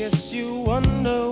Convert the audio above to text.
guess you wonder